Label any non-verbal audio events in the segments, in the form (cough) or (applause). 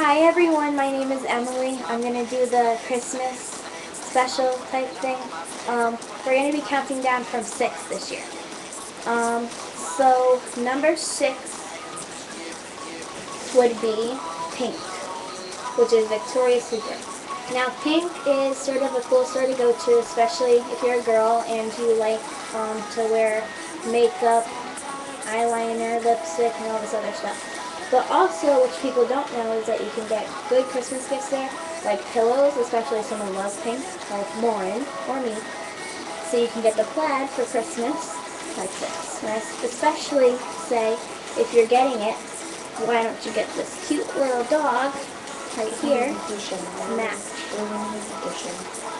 Hi everyone, my name is Emily. I'm going to do the Christmas special type thing. Um, we're going to be counting down from six this year. Um, so number six would be Pink, which is Victoria's Secret. Now Pink is sort of a cool store to go to, especially if you're a girl and you like um, to wear makeup, eyeliner, lipstick, and all this other stuff. But also, which people don't know, is that you can get good Christmas gifts there, like pillows, especially if someone loves pink, like Lauren or me. So you can get the plaid for Christmas, like this. And I especially say, if you're getting it, why don't you get this cute little dog right here, match.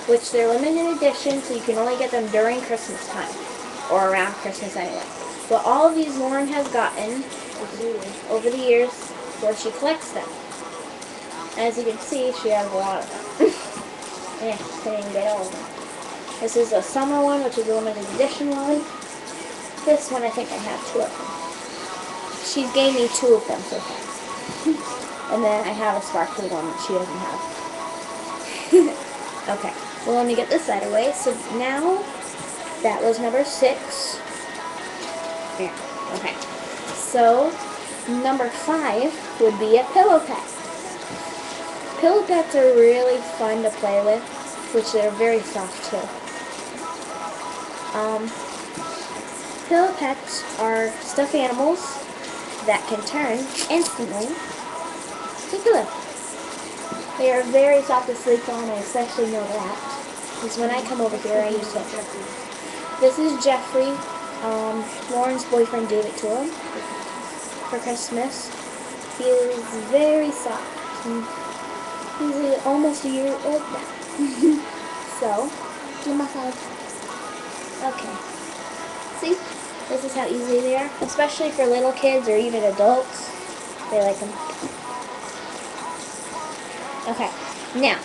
Which they're limited edition, so you can only get them during Christmas time, or around Christmas anyway. But all of these Lauren has gotten over the years where she collects them. As you can see, she has a lot of them. (laughs) yeah, I didn't get all of them. This is a summer one, which is a limited edition one. This one, I think I have two of them. She gave me two of them so far. (laughs) and then I have a sparkly one that she doesn't have. (laughs) okay, well let me get this side away. So now, that was number six. Yeah, okay. So, number five would be a pillow pet. Pillow pets are really fun to play with, which they're very soft too. Um, pillow pets are stuffed animals that can turn instantly to pillow. They are very soft to sleep on, I especially know that. Because when I come over here, I use it. This is Jeffrey. Um, Lauren's boyfriend gave it to him for Christmas. He is very soft. He's almost a year old now. (laughs) so, him a hug. Okay. See? This is how easy they are. Especially for little kids or even adults. They like them. Okay. Now,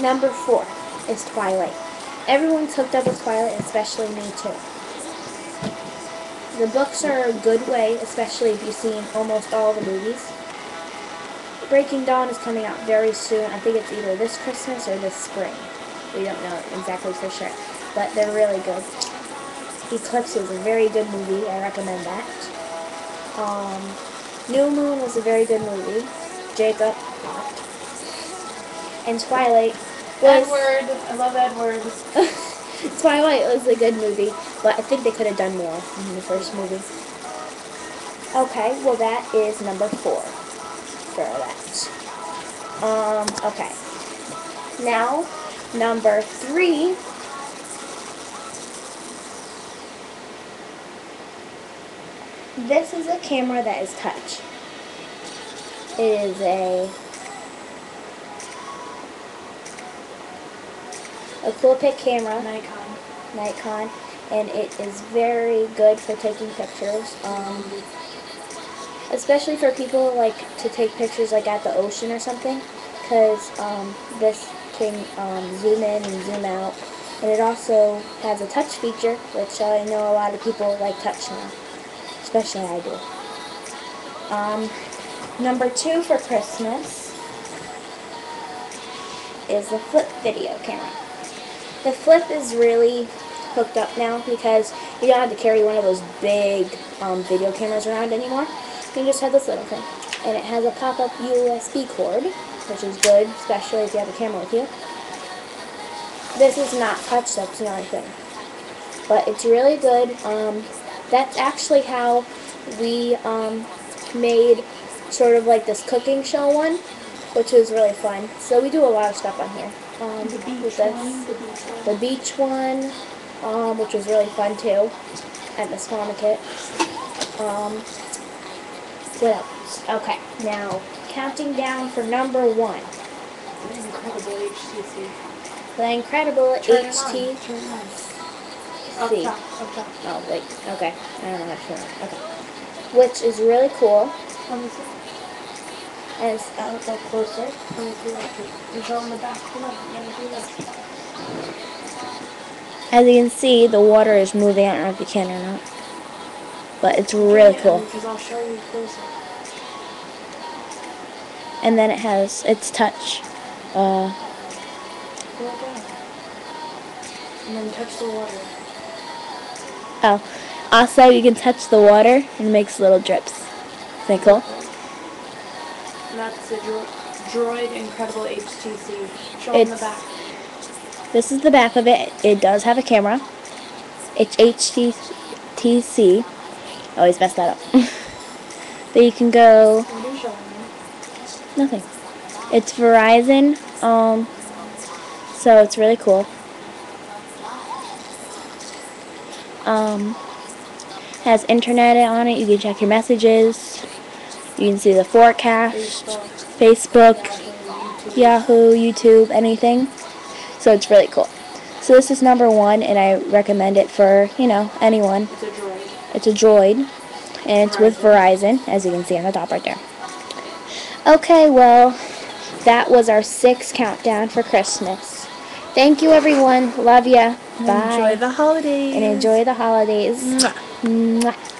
number four is Twilight. Everyone's hooked up with Twilight, especially me too. The books are a good way, especially if you've seen almost all the movies. Breaking Dawn is coming out very soon. I think it's either this Christmas or this spring. We don't know exactly for sure. But they're really good. Eclipse is a very good movie. I recommend that. Um, New Moon was a very good movie. Jacob. And Twilight was... Edward. I love Edward. (laughs) Twilight was a good movie, but I think they could have done more in the first movie. Okay, well that is number four for that. Um, okay. Now, number three. This is a camera that is touch. It is a a Coolpix camera. Nikon. Nikon. And it is very good for taking pictures. Um, especially for people like to take pictures like at the ocean or something. Because um, this can um, zoom in and zoom out. And it also has a touch feature, which I know a lot of people like touch now. Especially I do. Um, number two for Christmas is the flip video camera. The flip is really hooked up now because you don't have to carry one of those big um, video cameras around anymore. You just have this little thing. And it has a pop-up USB cord, which is good, especially if you have a camera with you. This is not touch, that's the only thing. But it's really good. Um, that's actually how we um, made sort of like this cooking show one, which was really fun. So we do a lot of stuff on here. Um, the beach one. The beach one. The beach one, um, which was really fun too, at the Squamicut. Um, what else? Okay, now counting down for number one. The incredible HTC. The incredible Turn HTC. Up top, up top. Oh wait, okay. I don't know how to turn it. Okay. Which is really cool. Let me see. And it's a little closer. Me see that. It's on the back. Let me see that. As you can see, the water is moving. I don't know if you can or not. But it's really cool. And then it has its touch. Uh. And then touch the water. oh, also you can touch the water and it makes little drips. Isn't that cool? And that's the dro- Droid Incredible HTC. Show on the It's- back. This is the back of it. It does have a camera. It's HTC. Always mess that up. (laughs) but you can go What are you showing me? nothing. It's Verizon. Um, so it's really cool. Um, has internet on it. You can check your messages. You can see the forecast, Facebook, Facebook, Yahoo, YouTube. Yahoo, YouTube, anything. So it's really cool. So this is number one, and I recommend it for you know anyone. It's a droid. It's a Droid, and it's with Verizon, as you can see on the top right there. Okay, well, that was our sixth countdown for Christmas. Thank you, everyone. Love ya. Bye. Enjoy the holidays. and enjoy the holidays. Mwah. Mwah.